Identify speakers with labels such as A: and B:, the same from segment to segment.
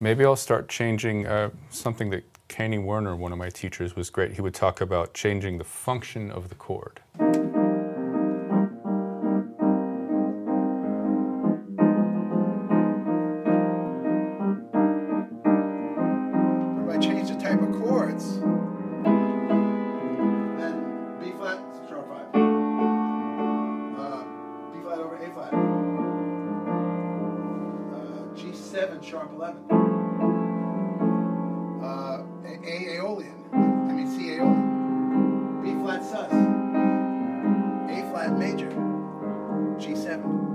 A: Maybe I'll start changing uh, something that Kenny Werner, one of my teachers, was great. He would talk about changing the function of the chord.
B: G7 sharp 11. I mean C Aeolian. B flat sus. A flat major. G7.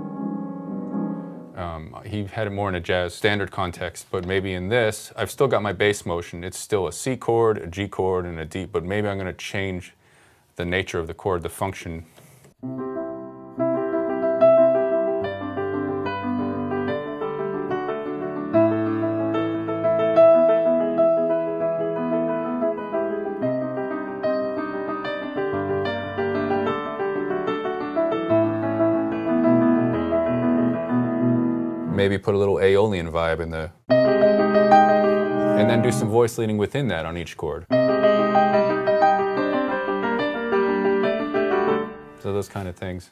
A: Um, he had it more in a jazz standard context, but maybe in this, I've still got my bass motion. It's still a C chord, a G chord, and a D, but maybe I'm going to change the nature of the chord, the function. Mm-hmm. Maybe put a little Aeolian vibe in the. And then do some voice leading within that on each chord. So those kind of things.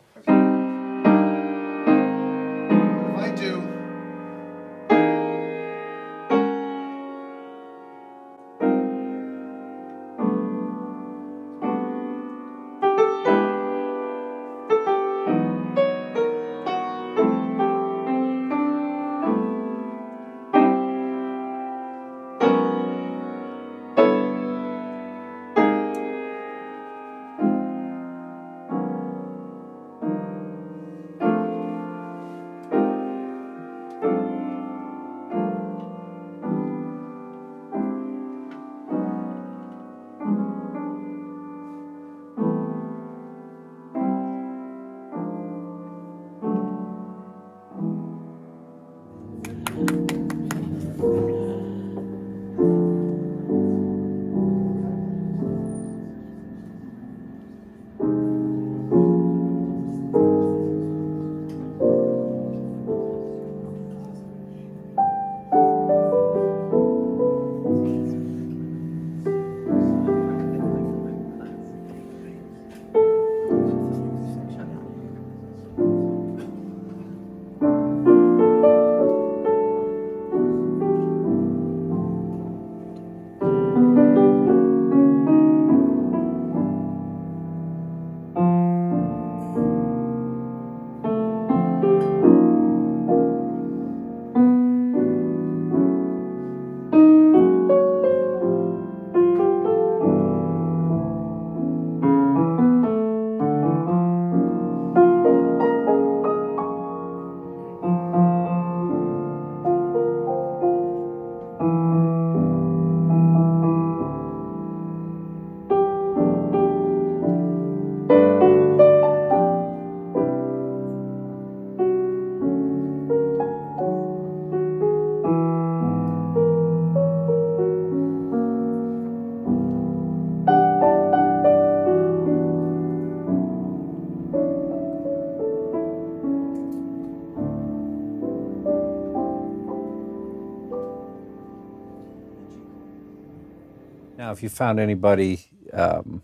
C: Now, if you found anybody, um,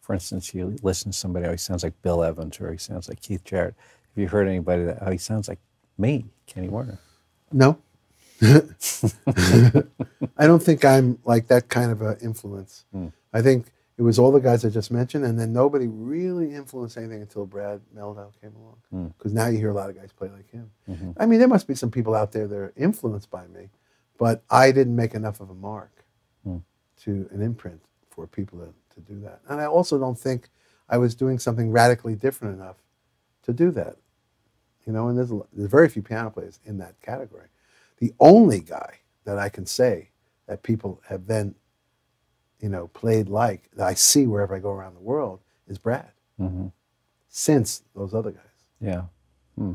C: for instance, you listen to somebody, oh, he sounds like Bill Evans or he sounds like Keith Jarrett. Have you heard anybody that, oh, he sounds like me, Kenny Werner?
B: No. I don't think I'm like that kind of an influence. Hmm. I think it was all the guys I just mentioned, and then nobody really influenced anything until Brad Mehldau came along. Hmm. Because now you hear a lot of guys play like him. Mm-hmm. I mean, there must be some people out there that are influenced by me, but I didn't make enough of a mark to an imprint for people to, to do that. And I also don't think I was doing something radically different enough to do that. You know, and there's, a, there's very few piano players in that category. The only guy that I can say that people have then, you know, played like that I see wherever I go around the world is Brad.
C: Mhm.
B: Since those other guys.
C: Yeah. Hmm.